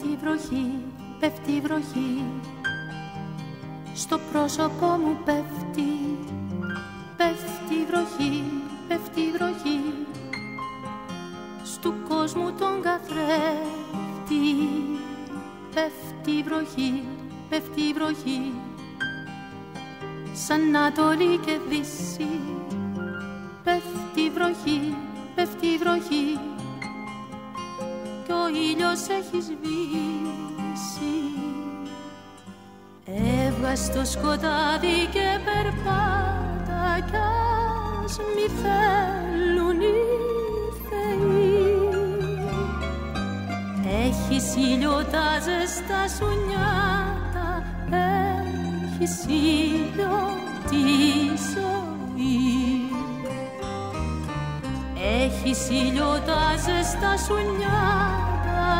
Πέφτει βροχή, πέφτει βροχή. Στο πρόσωπό μου πέφτει Πέφτει βροχή, πέφτει βροχή. Στου κόσμου τον καθρέφτη Πέφτει βροχή, πέφτει βροχή. Σαν Ανατολή και Δύση Πέφτει βροχή, πέφτει βροχή Κι ο ήλιος έχεις σβήσει. Έβγα στο σκοτάδι και περπάτα κι ας μη θέλουν οι θεοί. Έχεις ήλιο τα ζεστά σου νιάτα Έχεις ήλιο της ζωής Έχεις ήλιο τα ζεστά σου νιάτα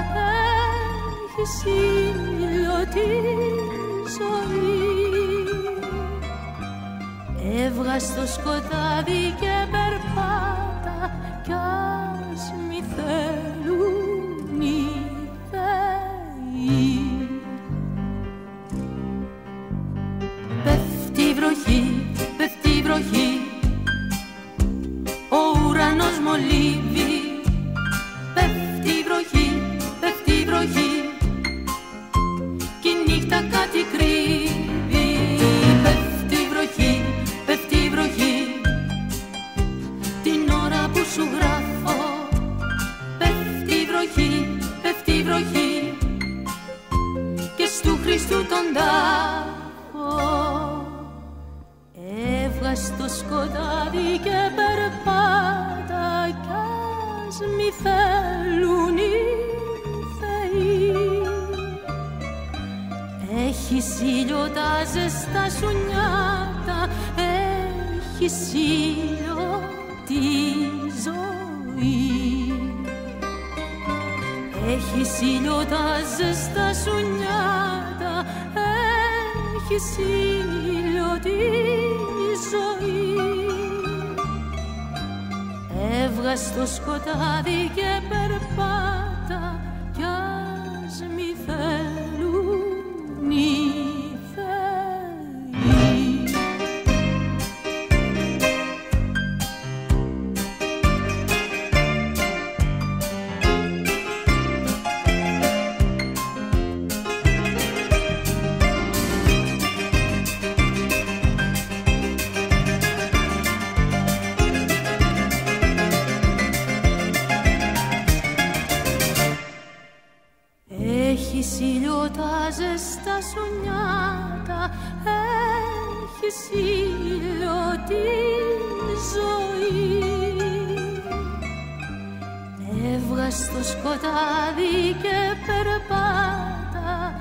Έχεις ήλιο της ζωής. Έβγα στο σκοτάδι και ουρανός μολύβει Πέφτει η βροχή, πέφτει η βροχή. Κι η νύχτα κάτι κρύβει. Πέφτει η βροχή, πέφτει η βροχή. Την ώρα που σου γράφω Πέφτει η βροχή, πέφτει η βροχή. Και στου Χριστού τον τάφο Έβγα στο σκοτάδι και περπάτα κι ας μη θέλουν οι θεοί. Έχεις ήλιο τα ζεστά σου νιάτα Έχεις ήλιο τη ζωή. Έχεις ήλιο τα ζεστά σου νιάτα Έχεις ήλιο τη ζωή Έβγα στο σκοτάδι και περπάτα Έχεις ήλιο τα ζεστά Έχεις ήλιο τη ζωή. Έβγα στο σκοτάδι και περπάτα